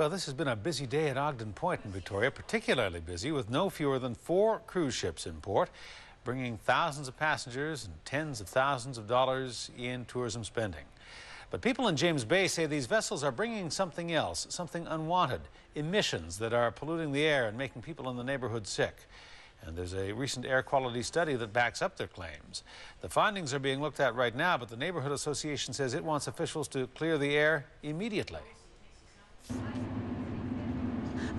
Well, this has been a busy day at Ogden Point in Victoria, particularly busy with no fewer than four cruise ships in port, bringing thousands of passengers and tens of thousands of dollars in tourism spending. But people in James Bay say these vessels are bringing something else, something unwanted, emissions that are polluting the air and making people in the neighborhood sick. And there's a recent air quality study that backs up their claims. The findings are being looked at right now, but the Neighborhood Association says it wants officials to clear the air immediately.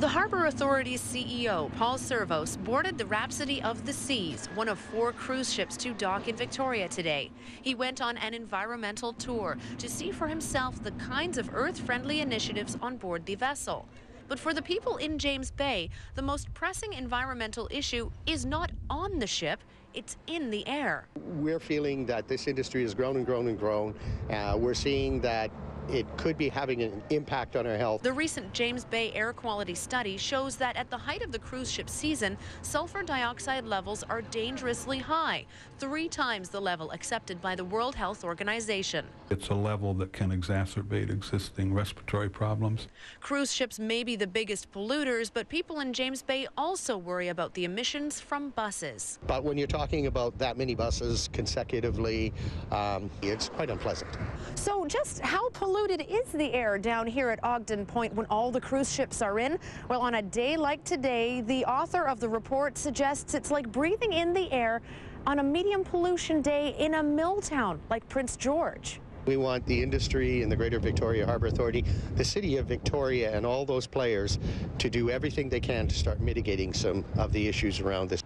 The Harbor Authority's CEO, Paul Servos, boarded the Rhapsody of the Seas, one of four cruise ships to dock in Victoria today. He went on an environmental tour to see for himself the kinds of Earth-friendly initiatives on board the vessel. But for the people in James Bay, the most pressing environmental issue is not on the ship, it's in the air. We're feeling that this industry has grown and grown and grown. Uh, we're seeing that it could be having an impact on our health. The recent James Bay air quality study shows that at the height of the cruise ship season, sulfur dioxide levels are dangerously high, three times the level accepted by the World Health Organization. It's a level that can exacerbate existing respiratory problems. Cruise ships may be the biggest polluters, but people in James Bay also worry about the emissions from buses. But when you're talking about that many buses consecutively, um, it's quite unpleasant. So just how polluted polluted is the air down here at Ogden Point when all the cruise ships are in? Well, on a day like today, the author of the report suggests it's like breathing in the air on a medium pollution day in a mill town like Prince George. We want the industry and the Greater Victoria Harbour Authority, the City of Victoria and all those players to do everything they can to start mitigating some of the issues around this.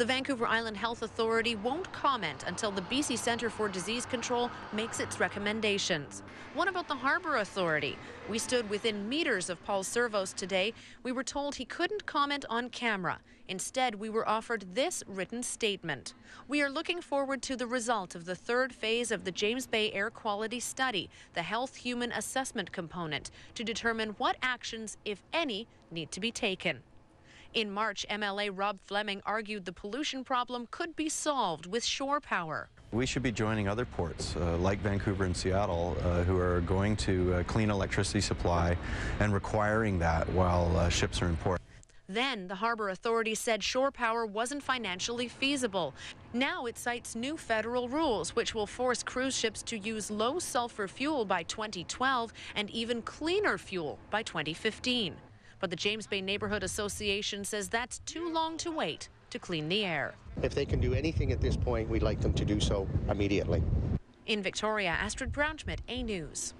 The Vancouver Island Health Authority won't comment until the BC Centre for Disease Control makes its recommendations. What about the Harbour Authority? We stood within meters of Paul Servos today. We were told he couldn't comment on camera. Instead, we were offered this written statement. We are looking forward to the result of the third phase of the James Bay Air Quality Study, the Health Human Assessment component, to determine what actions, if any, need to be taken. In March, MLA Rob Fleming argued the pollution problem could be solved with shore power. We should be joining other ports uh, like Vancouver and Seattle uh, who are going to uh, clean electricity supply and requiring that while uh, ships are in port. Then the Harbor Authority said shore power wasn't financially feasible. Now it cites new federal rules which will force cruise ships to use low sulfur fuel by 2012 and even cleaner fuel by 2015. But the James Bay Neighborhood Association says that's too long to wait to clean the air. If they can do anything at this point, we'd like them to do so immediately. In Victoria, Astrid Braunschmidt, A News.